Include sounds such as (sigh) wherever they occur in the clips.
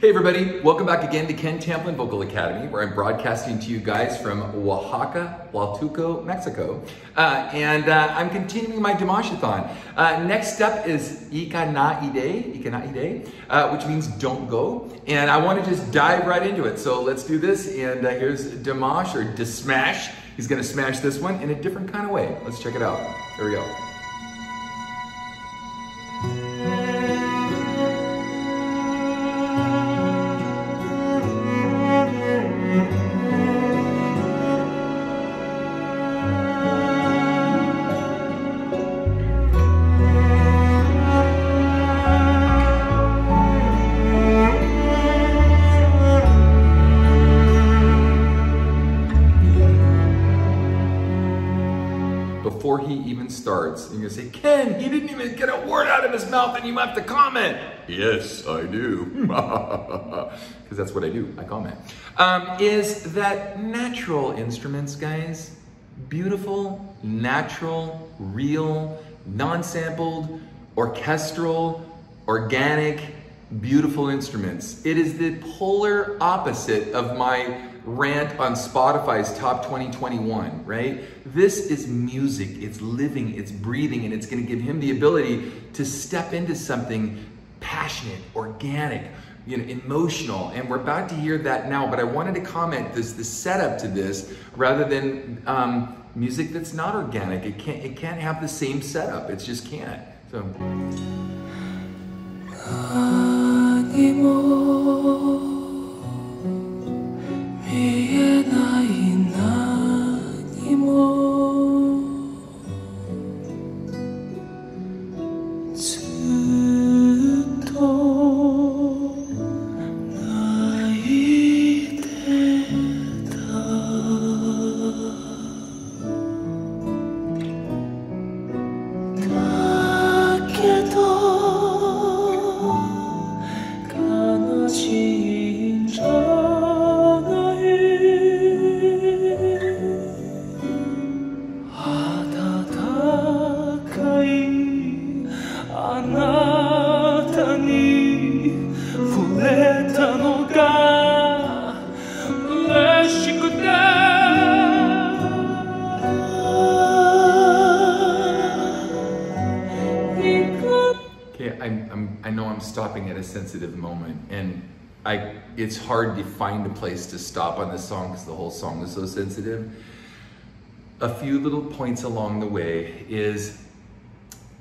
Hey everybody, welcome back again to Ken Tamplin Vocal Academy, where I'm broadcasting to you guys from Oaxaca, Huatulco, Mexico. Uh, and uh, I'm continuing my Dimashathon. Uh, next up is Ika na ide, Ika na ide, uh, which means don't go. And I want to just dive right into it. So let's do this. And uh, here's Dimash or Dismash. He's going to smash this one in a different kind of way. Let's check it out. Here we go. Starts, you're gonna say, Ken, he didn't even get a word out of his mouth and you have to comment. Yes, I do. (laughs) Because that's what I do, I comment. Um, is that natural instruments, guys, beautiful, natural, real, non sampled, orchestral, organic, beautiful instruments. It is the polar opposite of my rant on Spotify's top 2021, right? This is music, it's living, it's breathing, and it's gonna give him the ability to step into something passionate, organic, you know, emotional. And we're about to hear that now, but I wanted to comment this the setup to this rather than um, music that's not organic. It can't it can't have the same setup. It just can't. So I'm, stopping at a sensitive moment, and I it's hard to find a place to stop on this song because the whole song is so sensitive. A few little points along the way is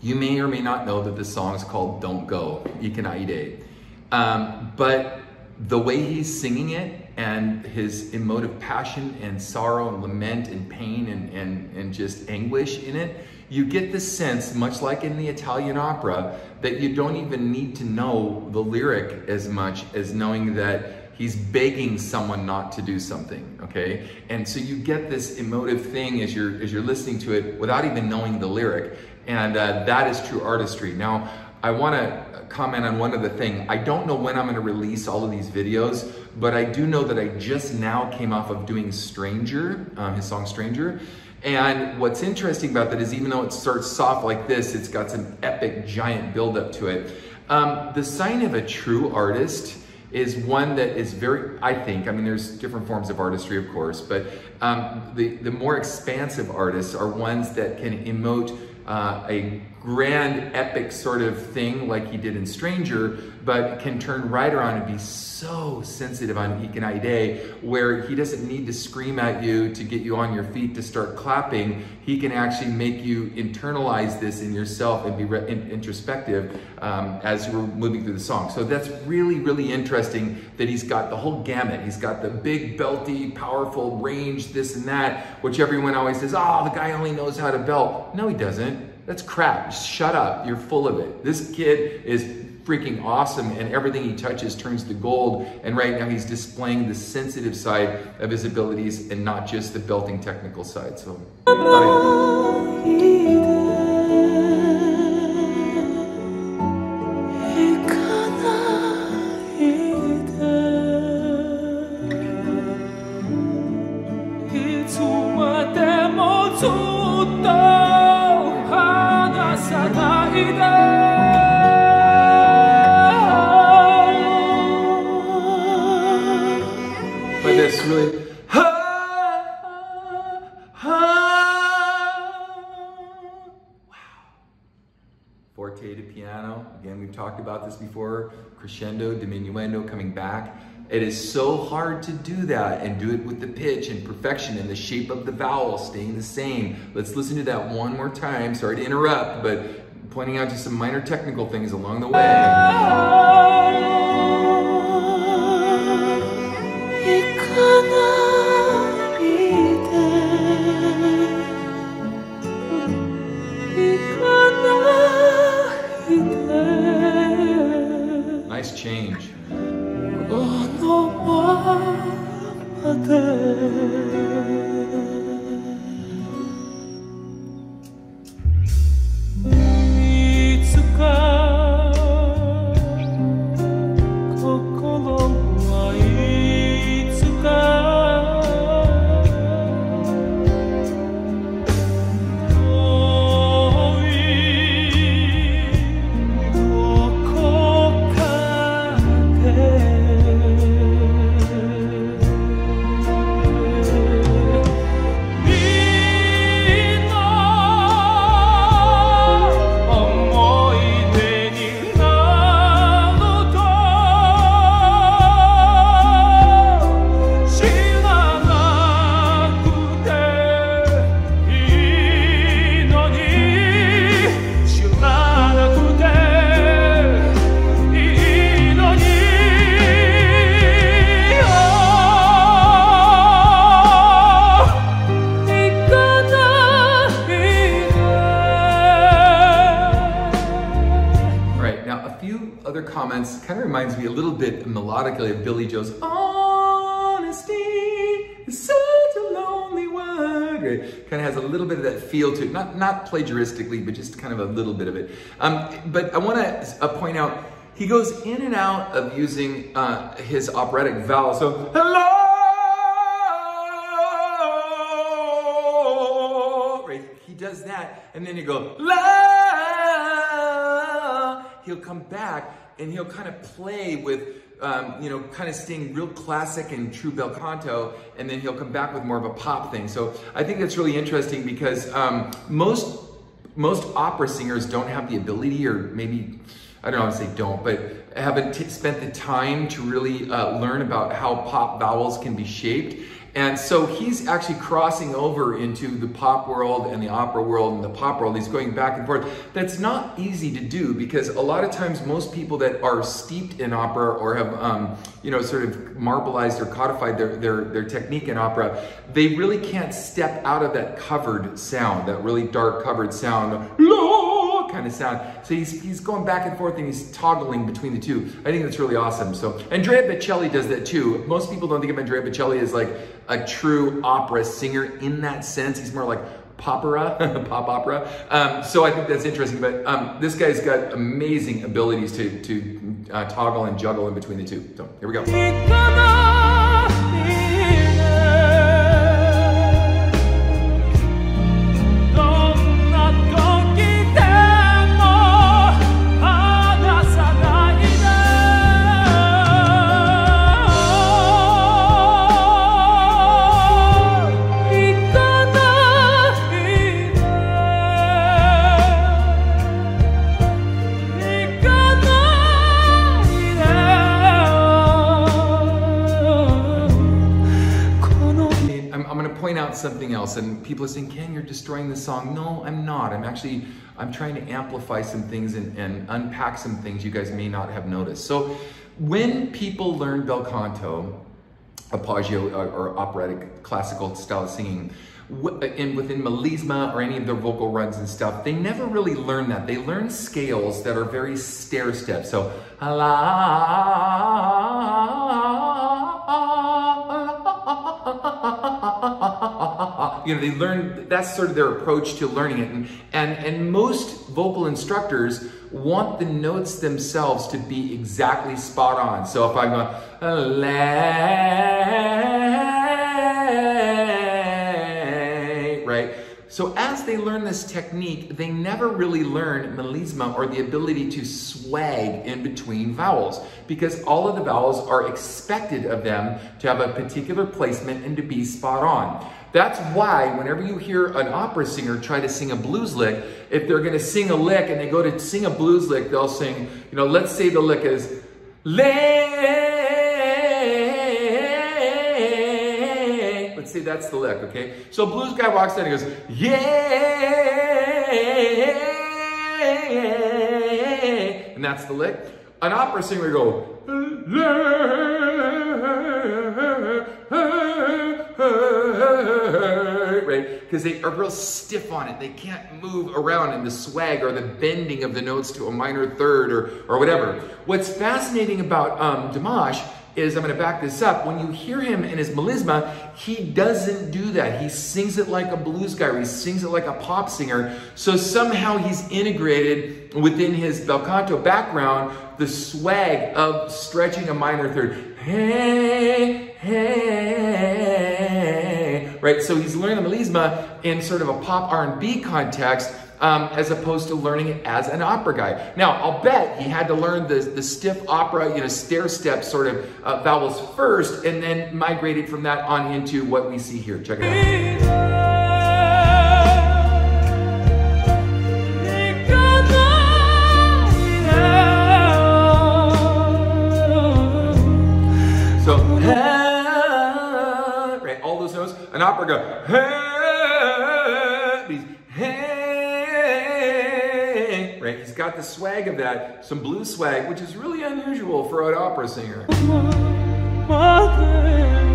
you may or may not know that this song is called Don't Go, Ikanaide. Um, but the way he's singing it and his emotive passion and sorrow and lament and pain and, and, and just anguish in it, you get the sense, much like in the Italian opera, that you don't even need to know the lyric as much as knowing that he's begging someone not to do something, okay? And so you get this emotive thing as you're, as you're listening to it without even knowing the lyric. And uh, that is true artistry. Now, I wanna comment on one other thing. I don't know when I'm gonna release all of these videos, but I do know that I just now came off of doing Stranger, um, his song Stranger. And what's interesting about that is even though it starts soft like this, it's got some epic giant buildup to it. Um, the sign of a true artist is one that is very, I think, I mean, there's different forms of artistry, of course, but um, the, the more expansive artists are ones that can emote uh, a grand epic sort of thing like he did in Stranger, but can turn right around and be so sensitive on Ikanaide where he doesn't need to scream at you to get you on your feet to start clapping. He can actually make you internalize this in yourself and be in introspective um, as you're moving through the song. So that's really, really interesting that he's got the whole gamut. He's got the big, belty, powerful range, this and that, which everyone always says, oh, the guy only knows how to belt. No, he doesn't. That's crap. Shut up. You're full of it. This kid is freaking awesome and everything he touches turns to gold. And right now he's displaying the sensitive side of his abilities and not just the belting technical side. So, talked about this before. Crescendo, diminuendo coming back. It is so hard to do that and do it with the pitch and perfection and the shape of the vowel staying the same. Let's listen to that one more time. Sorry to interrupt, but pointing out just some minor technical things along the way. Change. Other comments kind of reminds me a little bit melodically of Billy Joel's Honesty is such a lonely word. Right? Kind of has a little bit of that feel to it, not, not plagiaristically, but just kind of a little bit of it. Um, but I want to uh, point out, he goes in and out of using uh, his operatic vowel. So, hello, right? He does that, and then you go, la, he'll come back and he'll kind of play with, um, you know, kind of staying real classic and true bel canto, and then he'll come back with more of a pop thing. So I think that's really interesting because um, most most opera singers don't have the ability, or maybe I don't know to say don't, but haven't spent the time to really uh, learn about how pop vowels can be shaped. And so he's actually crossing over into the pop world and the opera world and the pop world. He's going back and forth. That's not easy to do because a lot of times most people that are steeped in opera or have, um, you know, sort of marbleized or codified their, their, their technique in opera, they really can't step out of that covered sound, that really dark covered sound. Kind of sound. So he's, he's going back and forth and he's toggling between the two. I think that's really awesome. So Andrea Bocelli does that too. Most people don't think of Andrea Bocelli as like a true opera singer in that sense. He's more like popera, (laughs) pop opera. Um, so I think that's interesting. But um, this guy's got amazing abilities to, to uh, toggle and juggle in between the two. So here we go. Something else, and people are saying, "Ken, you're destroying the song." No, I'm not. I'm actually I'm trying to amplify some things and, and unpack some things you guys may not have noticed. So, when people learn bel canto, appoggio, or, uh, or operatic classical style singing, w- in uh, within melisma or any of their vocal runs and stuff, they never really learn that. They learn scales that are very stair step. So, you know, they learn, that's sort of their approach to learning it. And, and, and most vocal instructors want the notes themselves to be exactly spot on. So if going, lay, right? So as they learn this technique, they never really learn melisma or the ability to swag in between vowels because all of the vowels are expected of them to have a particular placement and to be spot on. That's why whenever you hear an opera singer try to sing a blues lick, if they're going to sing a lick and they go to sing a blues lick, they'll sing, you know, let's say the lick is lay. Let's say that's the lick, okay? So blues guy walks in and goes, yeah, and that's the lick. An opera singer would go, right? Because they are real stiff on it. They can't move around in the swag or the bending of the notes to a minor third or, or whatever. What's fascinating about um, Dimash is, I'm going to back this up, when you hear him in his melisma, he doesn't do that. He sings it like a blues guy, he sings it like a pop singer. So somehow he's integrated within his bel canto background the swag of stretching a minor third. Hey, hey, right? So he's learning the melisma in sort of a pop R&B context, um, as opposed to learning it as an opera guy. Now, I'll bet he had to learn the, the stiff opera, you know, stair step sort of uh, vowels first, and then migrated from that on into what we see here. Check it out. Go, these, right? He's got the swag of that, some blues swag, which is really unusual for an opera singer. guy's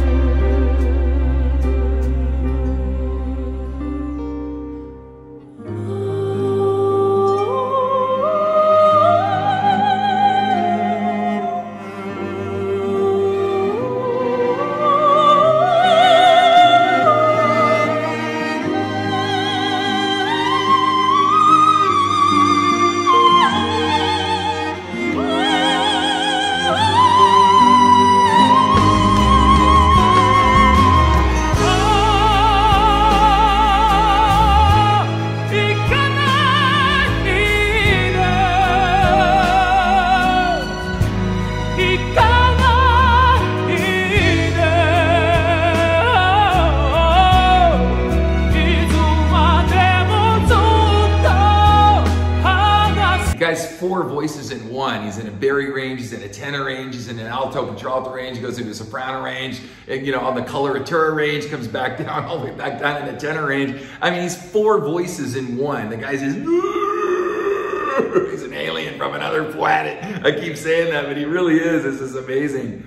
alto contralto range, goes into soprano range, and, you know, on the coloratura range, comes back (laughs) down, all the way back down in the tenor range. I mean, he's four voices in one. The guy's just, (laughs) he's an alien from another planet. I keep saying that, but he really is. This is amazing.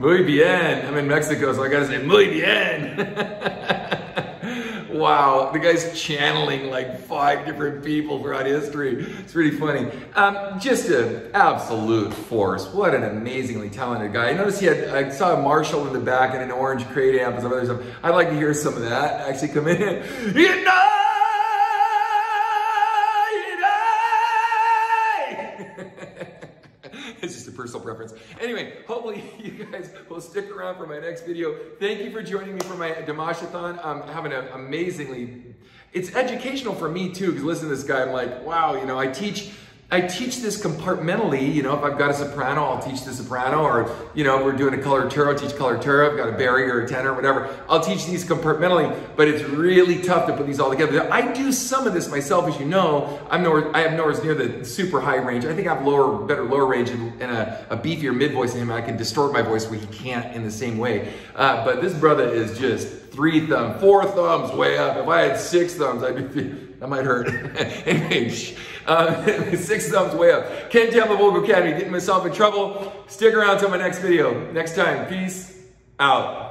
Muy bien. I'm in Mexico, so I gotta say muy bien. (laughs) wow, the guy's channeling like five different people throughout history. It's pretty funny. Um, just an absolute force. What an amazingly talented guy. I noticed he had, I saw a Marshall in the back and an orange crate amp and some other stuff. I'd like to hear some of that actually come in. (laughs) You! Personal preference. Anyway, hopefully (laughs) you guys will stick around for my next video. Thank you for joining me for my Dimashathon. I'm having an amazingly it's educational for me too, because listen to this guy, I'm like, wow, you know, I teach I teach this compartmentally. You know, if I've got a soprano, I'll teach the soprano, or you know, we're doing a coloratura, I'll teach coloratura. I've got a barry or a tenor, whatever. I'll teach these compartmentally, but it's really tough to put these all together. I do some of this myself, as you know. I'm nowhere, I have nowhere near the super high range. I think I have lower, better lower range and, and a, a, beefier mid voice in him. I can distort my voice where he can't in the same way. Uh, but this brother is just three thumbs, four thumbs way up. If I had six thumbs, I'd be (laughs) that might hurt. (laughs) anyway, uh, (laughs) six thumbs way up. Can't Ken Tamplin Vocal Academy, getting myself in trouble. Stick around till my next video. Next time, peace out.